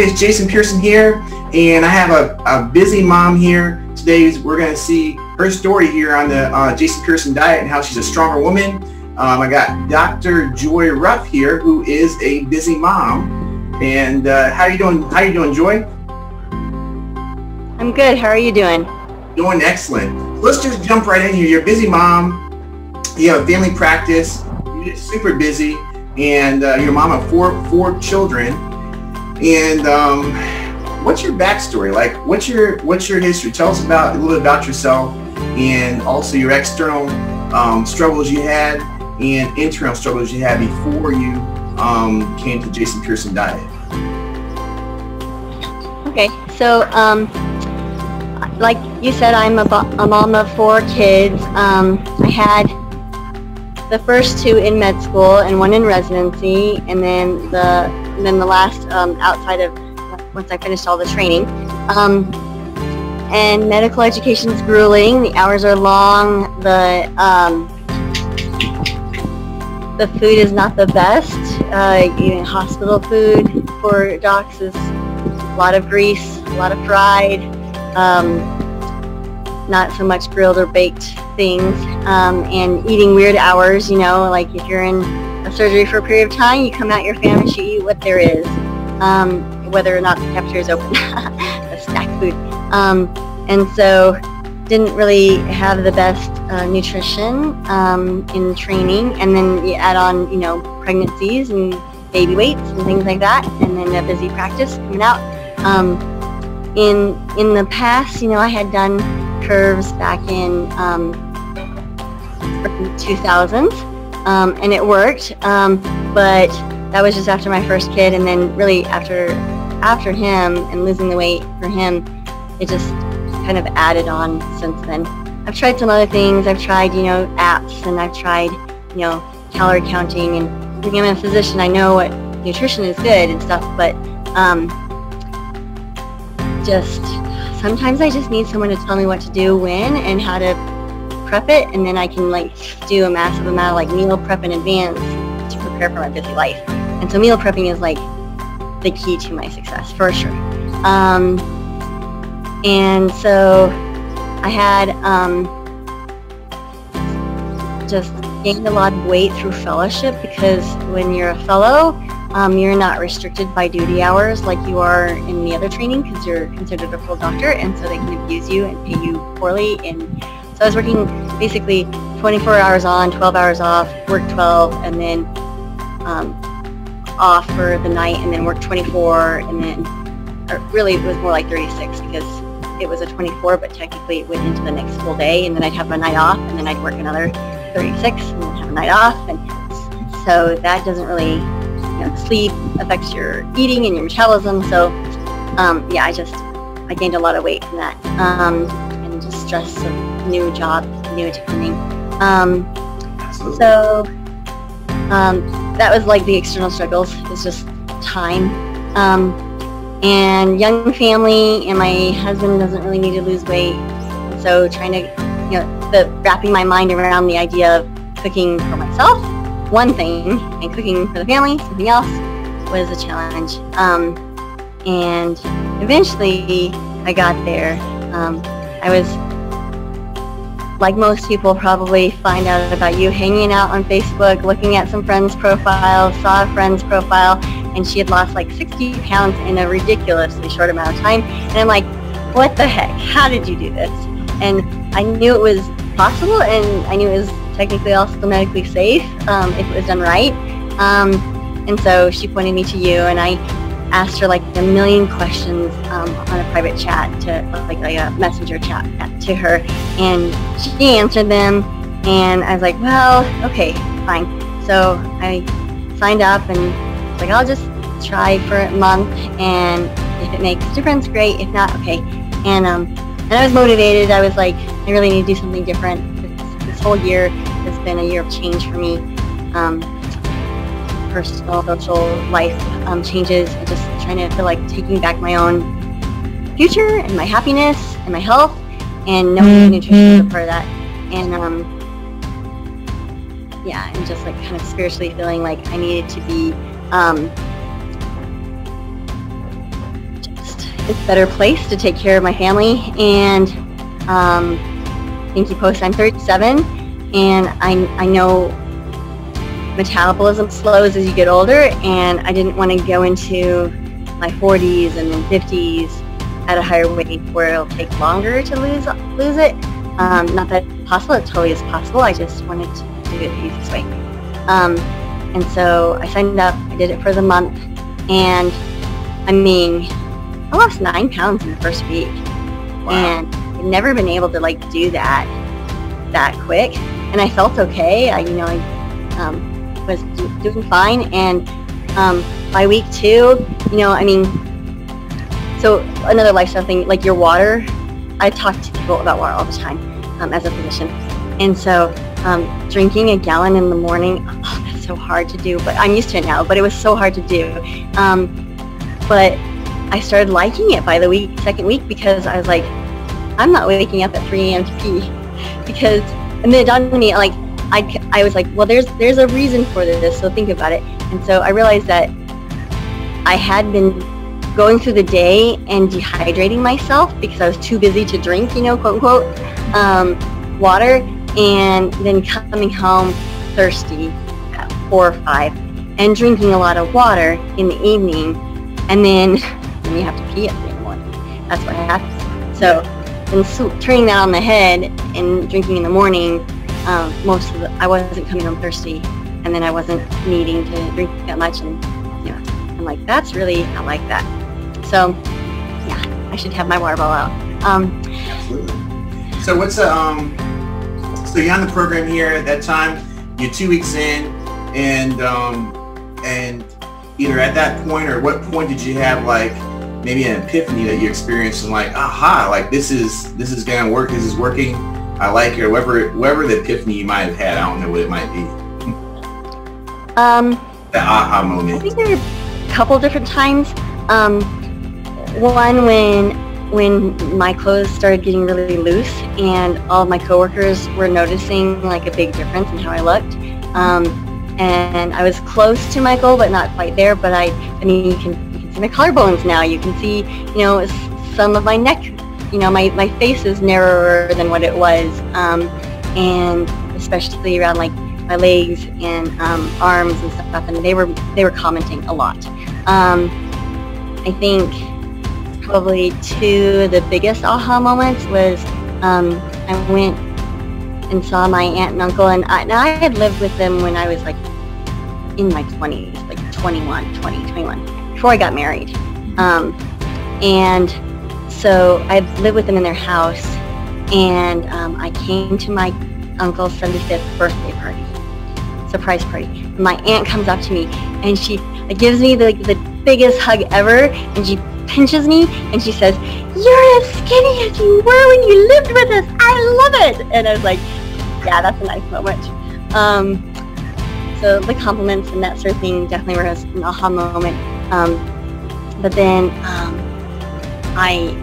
it's Jason Pearson here, and I have a, a busy mom here. Today we're going to see her story here on the uh, Jason Pearson diet and how she's a stronger woman. Um, I got Dr. Joy Ruff here, who is a busy mom. And uh, how are you doing? How are you doing, Joy? I'm good. How are you doing? Doing excellent. Let's just jump right in here. You're a busy mom. You have a family practice. You're super busy, and uh, you're a mom of four four children. And um, what's your backstory? Like, what's your what's your history? Tell us about a little bit about yourself, and also your external um, struggles you had and internal struggles you had before you um, came to Jason Pearson Diet. Okay, so um, like you said, I'm a, a, mom of four kids. Um, I had the first two in med school and one in residency, and then the and then the last um, outside of once I finished all the training. Um, and medical education is grueling. The hours are long. The um, the food is not the best. Uh, eating hospital food for docs is a lot of grease, a lot of fried, um, not so much grilled or baked things, um, and eating weird hours. You know, like if you're in a surgery for a period of time, you come out your family, you eat what there is, um, whether or not the cafeteria is open, the snack food. Um, and so didn't really have the best uh, nutrition um, in training, and then you add on, you know, pregnancies and baby weights and things like that, and then a busy practice coming out. Um, in in the past, you know, I had done curves back in um, 2000s, um, and it worked, um, but that was just after my first kid, and then really after after him and losing the weight for him, it just kind of added on since then. I've tried some other things. I've tried, you know, apps and I've tried, you know, calorie counting and being a physician, I know what nutrition is good and stuff, but um, just sometimes I just need someone to tell me what to do when and how to prep it and then I can like do a massive amount of like meal prep in advance to prepare for my busy life. And so meal prepping is like the key to my success for sure. Um, and so I had um, just gained a lot of weight through fellowship because when you're a fellow, um, you're not restricted by duty hours like you are in the other training because you're considered a full doctor and so they can abuse you and pay you poorly. And so I was working basically 24 hours on, 12 hours off, work 12, and then um, off for the night and then work 24 and then, really it was more like 36 because it was a 24, but technically it went into the next full day, and then I'd have a night off, and then I'd work another 36, and then have a night off, and so that doesn't really, you know, sleep affects your eating and your metabolism. So, um, yeah, I just I gained a lot of weight from that, um, and just stress new job, new attending. Um, so um, that was like the external struggles. It's just time. Um, and young family and my husband doesn't really need to lose weight so trying to you know the wrapping my mind around the idea of cooking for myself one thing and cooking for the family something else was a challenge um, and eventually i got there um, i was like most people probably find out about you hanging out on facebook looking at some friends profiles saw a friend's profile and she had lost like 60 pounds in a ridiculously short amount of time. And I'm like, what the heck? How did you do this? And I knew it was possible, and I knew it was technically also medically safe um, if it was done right. Um, and so she pointed me to you, and I asked her like a million questions um, on a private chat to like, like a messenger chat to her, and she answered them. And I was like, well, okay, fine. So I signed up and like, I'll just try for a month, and if it makes a difference, great. If not, okay. And um, and I was motivated. I was like, I really need to do something different. This, this whole year has been a year of change for me. Um, personal, social life um, changes, and just trying to feel like taking back my own future and my happiness and my health, and knowing mm-hmm. nutrition is a part of that. And um, yeah, and just like kind of spiritually feeling like I needed to be um, it's better place to take care of my family. And um, thank you, post. I'm 37, and I I know metabolism slows as you get older, and I didn't want to go into my 40s and then 50s at a higher weight where it'll take longer to lose lose it. Um, not that it's possible, it totally is possible. I just wanted to do it the easiest way. Um, and so I signed up, I did it for the month, and I mean, I lost nine pounds in the first week. Wow. And I've never been able to like do that that quick. And I felt okay. I, you know, I um, was doing fine. And um, by week two, you know, I mean, so another lifestyle thing, like your water, I talk to people about water all the time um, as a physician. And so um, drinking a gallon in the morning, oh, that's so hard to do, but I'm used to it now, but it was so hard to do. Um, but I started liking it by the week, second week because I was like, I'm not waking up at 3 a.m. to pee because, and then it dawned on me, like, I, I was like, well, there's, there's a reason for this, so think about it. And so I realized that I had been going through the day and dehydrating myself because I was too busy to drink, you know, quote unquote, um, water, and then coming home thirsty at four or five, and drinking a lot of water in the evening, and then, then you have to pee at three in the morning. That's what happens. So, and so, turning that on the head and drinking in the morning, um, most of the, I wasn't coming home thirsty, and then I wasn't needing to drink that much, and you know, I'm like, that's really not like that. So yeah, I should have my water bottle out. Um, Absolutely. So what's um? So you're on the program here at that time. You're two weeks in, and um, and either at that point or what point did you have like maybe an epiphany that you experienced and like aha like this is this is gonna work this is working I like or whatever whatever the epiphany you might have had I don't know what it might be. Um. The aha moment. I think there were a couple different times. Um, one when when my clothes started getting really loose and all of my coworkers were noticing like a big difference in how I looked. Um, and I was close to my goal, but not quite there. But I, I mean, you can you can see my collarbones now. You can see, you know, some of my neck. You know, my my face is narrower than what it was, um, and especially around like my legs and um, arms and stuff. And they were they were commenting a lot. Um, I think probably two of the biggest aha moments was um, I went and saw my aunt and uncle, and I, I had lived with them when I was like in my 20s, like 21, 20, 21, before I got married. Um, and so I lived with them in their house, and um, I came to my uncle's 75th birthday party, surprise party. My aunt comes up to me, and she gives me the, the biggest hug ever, and she pinches me and she says, You're as skinny as you were when you lived with us. I love it. And I was like, Yeah, that's a nice moment. Um, so the compliments and that sort of thing definitely was an aha moment. Um, but then um, I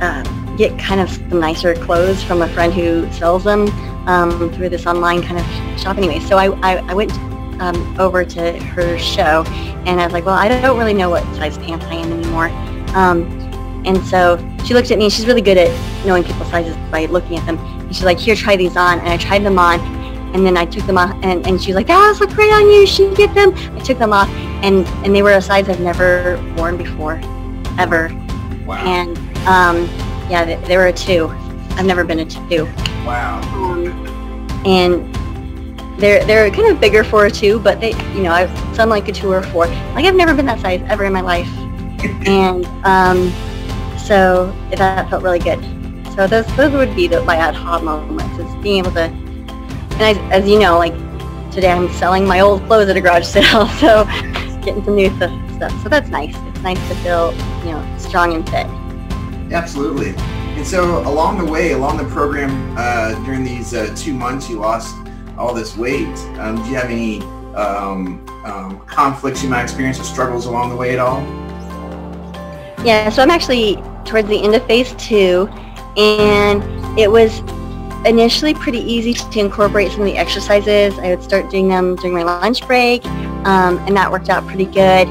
uh, get kind of some nicer clothes from a friend who sells them um, through this online kind of shop anyway. So I, I, I went um, over to her show, and I was like, well, I don't really know what size pants I am anymore. Um, and so she looked at me, and she's really good at knowing people's sizes by looking at them. And she's like, here, try these on. And I tried them on, and then I took them off, and, and she was like, ah, those look great on you. You should get them. I took them off, and, and they were a size I've never worn before, ever. Wow. And um, yeah, they, they were a two. I've never been a two. Wow. Um, and they're they're kind of bigger for a two, but they you know I've some like a two or a four. Like I've never been that size ever in my life, and um, so that felt really good. So those those would be the, my hoc moments is being able to, and I, as you know, like today I'm selling my old clothes at a garage sale, so getting some new stuff. So that's nice. It's nice to feel you know strong and fit. Absolutely. And so along the way, along the program, uh, during these uh, two months, you lost all this weight. Um, do you have any um, um, conflicts you might experience or struggles along the way at all? Yeah, so I'm actually towards the end of phase two, and it was initially pretty easy to incorporate some of the exercises. I would start doing them during my lunch break, um, and that worked out pretty good.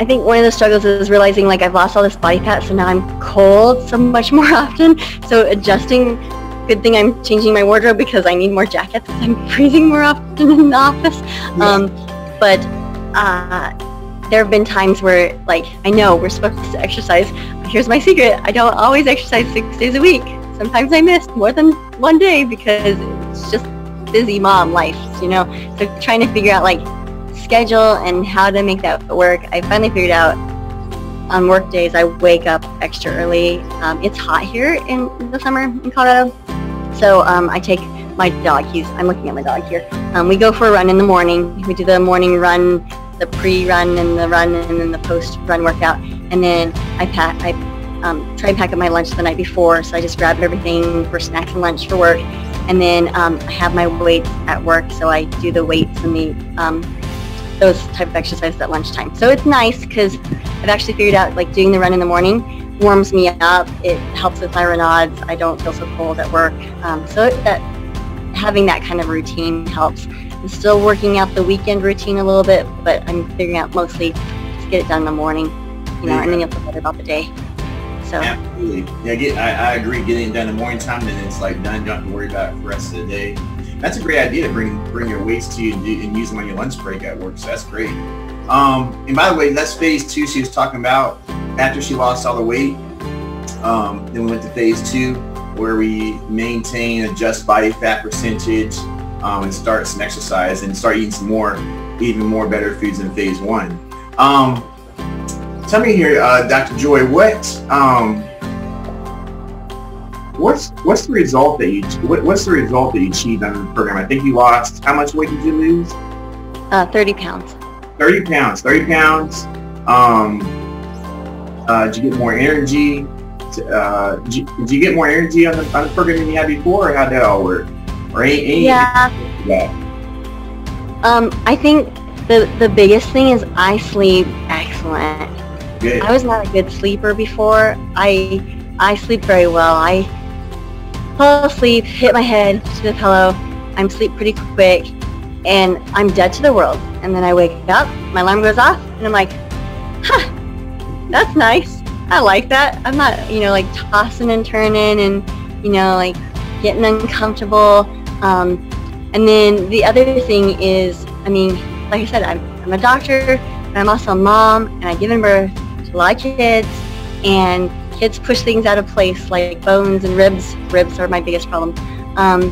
I think one of the struggles is realizing like I've lost all this body fat, so now I'm cold so much more often. So adjusting, good thing I'm changing my wardrobe because I need more jackets because I'm freezing more often in the office. Yeah. Um, but uh, there have been times where like I know we're supposed to exercise. Here's my secret: I don't always exercise six days a week. Sometimes I miss more than one day because it's just busy mom life, you know. So trying to figure out like schedule and how to make that work. I finally figured out on work days I wake up extra early. Um, it's hot here in the summer in Colorado, so um, I take my dog. He's I'm looking at my dog here. Um, we go for a run in the morning. We do the morning run, the pre-run and the run, and then the post-run workout. And then I pack. I um, try and pack up my lunch the night before, so I just grab everything for snacks and lunch for work. And then um, I have my weights at work, so I do the weights and the um, those type of exercises at lunchtime. So it's nice because I've actually figured out like doing the run in the morning warms me up. It helps with my Raynaud's. I don't feel so cold at work. Um, so that having that kind of routine helps. I'm still working out the weekend routine a little bit, but I'm figuring out mostly just get it done in the morning, you know, and then you'll feel better about the day. So absolutely, yeah, get, I, I agree. Getting it done in the morning time, then it's like done. Don't have to worry about it for the rest of the day. That's a great idea to bring bring your weights to you and, do, and use them on your lunch break at work. So that's great. Um, and by the way, that's phase two. She was talking about after she lost all the weight. Um, then we went to phase two, where we maintain adjust body fat percentage um, and start some exercise and start eating some more, even more better foods than phase one. Um, tell me here, uh, Dr. Joy, what um, what's what's the result that you what, what's the result that you achieved under the program? I think you lost how much weight did you lose? Uh, Thirty pounds. Thirty pounds. Thirty pounds. Um, uh, did you get more energy? Uh, did, you, did you get more energy on the on the program than you had before, or how did that all work? Or any, any yeah. yeah. Um, I think the the biggest thing is I sleep excellent. Good. I was not a good sleeper before. I I sleep very well. I fall asleep, hit my head to the pillow. I'm asleep pretty quick, and I'm dead to the world. And then I wake up, my alarm goes off, and I'm like, huh, that's nice. I like that. I'm not, you know, like tossing and turning and, you know, like getting uncomfortable. Um, and then the other thing is, I mean, like I said, I'm, I'm a doctor, but I'm also a mom, and I've given birth to a lot of kids, and kids push things out of place like bones and ribs. Ribs are my biggest problem. Um,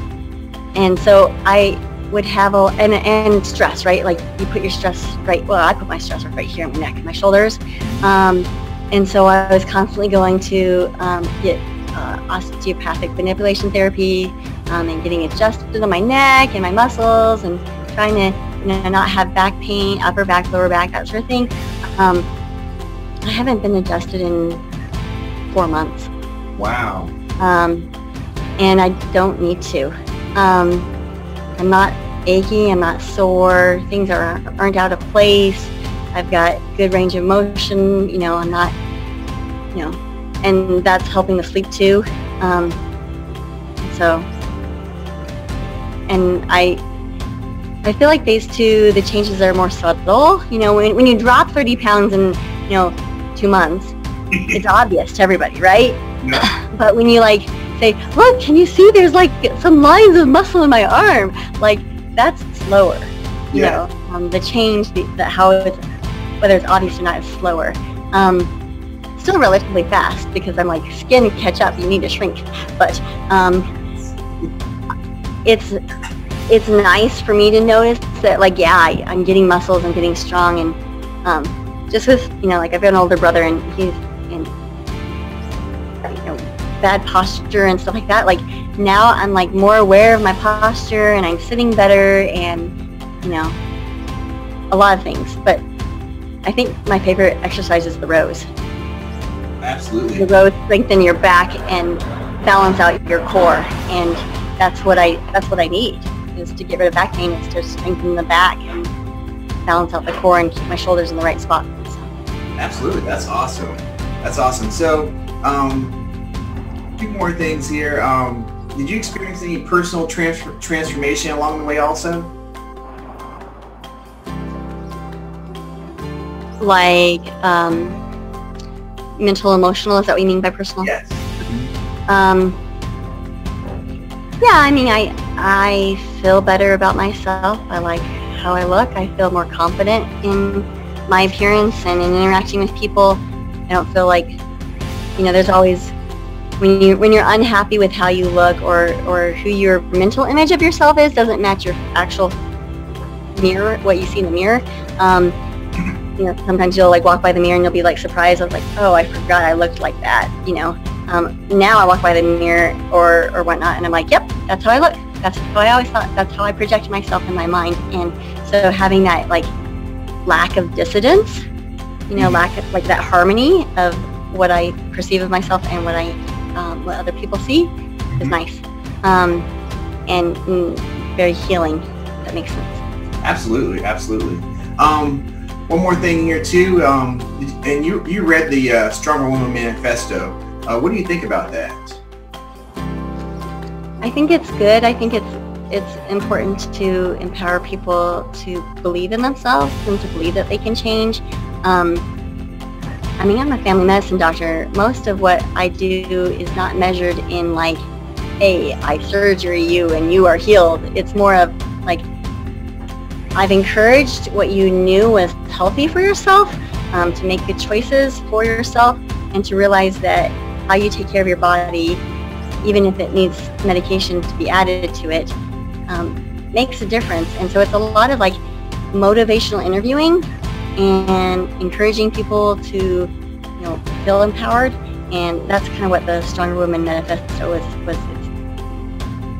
and so I would have a, and, and stress, right? Like you put your stress right, well, I put my stress right here in my neck and my shoulders. Um, and so I was constantly going to um, get uh, osteopathic manipulation therapy um, and getting adjusted on my neck and my muscles and trying to you know, not have back pain, upper back, lower back, that sort of thing. Um, I haven't been adjusted in four months. Wow. Um, and I don't need to. Um, I'm not achy. I'm not sore. Things are, aren't out of place. I've got good range of motion. You know, I'm not, you know, and that's helping the sleep too. Um, so, and I, I feel like phase two, the changes are more subtle. You know, when, when you drop 30 pounds in, you know, two months, it's obvious to everybody, right? Yeah. But when you like say, look, can you see there's like some lines of muscle in my arm? Like that's slower. You yeah. know, um, the change, the, the, how it's, whether it's obvious or not, is slower. Um, still relatively fast because I'm like skin catch up. You need to shrink, but um, it's it's nice for me to notice that like yeah, I, am getting muscles, I'm getting strong, and um, just with you know like I've got an older brother and he's bad posture and stuff like that. Like now I'm like more aware of my posture and I'm sitting better and you know a lot of things. But I think my favorite exercise is the rows. Absolutely. The rows strengthen your back and balance out your core and that's what I that's what I need is to get rid of back pain is to strengthen the back and balance out the core and keep my shoulders in the right spot. Absolutely. That's awesome. That's awesome. So um, few more things here. Um, did you experience any personal transfer transformation along the way also? Like um, mental, emotional. Is that what you mean by personal? Yes. Um, yeah, I mean, I I feel better about myself. I like how I look. I feel more confident in my appearance and in interacting with people. I don't feel like, you know, there's always when you when you're unhappy with how you look or or who your mental image of yourself is doesn't match your actual mirror, what you see in the mirror. Um, you know, sometimes you'll like walk by the mirror and you'll be like surprised. I was like, oh, I forgot I looked like that. You know. Um, now I walk by the mirror or or whatnot, and I'm like, yep, that's how I look. That's how I always thought. That's how I project myself in my mind. And so having that like lack of dissidence, you know, lack of like that harmony of what I perceive of myself and what I um, what other people see is Mm-hmm. nice um, and mm, very healing. If that makes sense. Absolutely, absolutely. Um, one more thing here too, um, and you you read the uh, Stronger Woman Manifesto. Uh, what do you think about that? I think it's good. I think it's it's important to empower people to believe in themselves and to believe that they can change. Um, I mean, I'm a family medicine doctor. Most of what I do is not measured in like, hey, I surgery you and you are healed. It's more of like, I've encouraged what you knew was healthy for yourself um, to make good choices for yourself and to realize that how you take care of your body even if it needs medication to be added to it, um, makes a difference. And so it's a lot of like motivational interviewing and encouraging people to, you know, feel empowered. And that's kind of what the Stronger Woman Manifesto was. was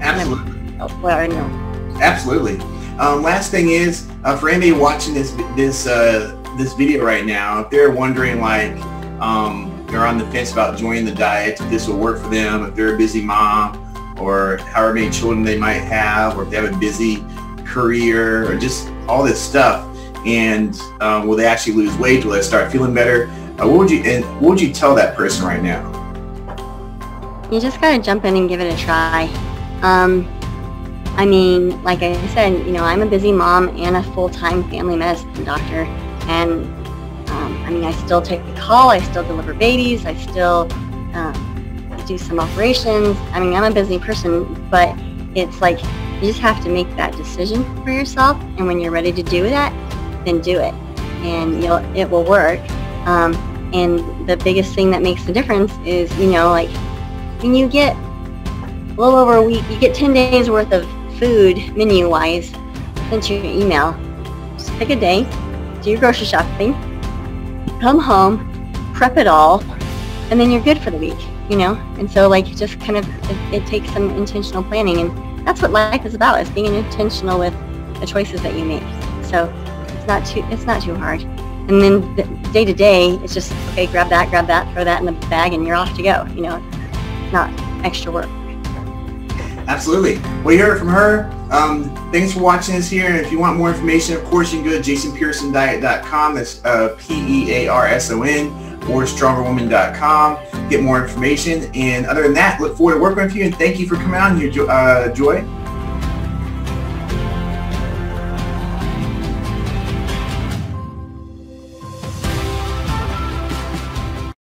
Absolutely, what I know. absolutely. Um, last thing is, uh, for anybody watching this this uh, this video right now, if they're wondering like, um, they're on the fence about joining the diet, if this will work for them, if they're a busy mom, or however many children they might have, or if they have a busy career, or just all this stuff, and um, will they actually lose weight? Will they start feeling better? Uh, what would you and what would you tell that person right now? You just gotta jump in and give it a try. Um, I mean, like I said, you know, I'm a busy mom and a full-time family medicine doctor, and um, I mean, I still take the call, I still deliver babies, I still um, do some operations. I mean, I'm a busy person, but it's like you just have to make that decision for yourself, and when you're ready to do that, then do it, and you'll it will work. Um, and the biggest thing that makes the difference is, you know, like when you get a little over a week, you get 10 days worth of food menu-wise sent to your email. Just pick a day, do your grocery shopping, come home, prep it all, and then you're good for the week, you know? And so like just kind of, it, it takes some intentional planning and that's what life is about, is being intentional with the choices that you make. So not too, it's not too hard. And then the, day to day, it's just, okay, grab that, grab that, throw that in the bag and you're off to go, you know? Not extra work. Absolutely. Well, you heard from her. Um, thanks for watching us here. And if you want more information, of course, you can go to jasonpearsondiet.com. That's uh, P-E-A-R-S-O-N or strongerwoman.com. Get more information. And other than that, look forward to working with you. And thank you for coming on here, uh, Joy.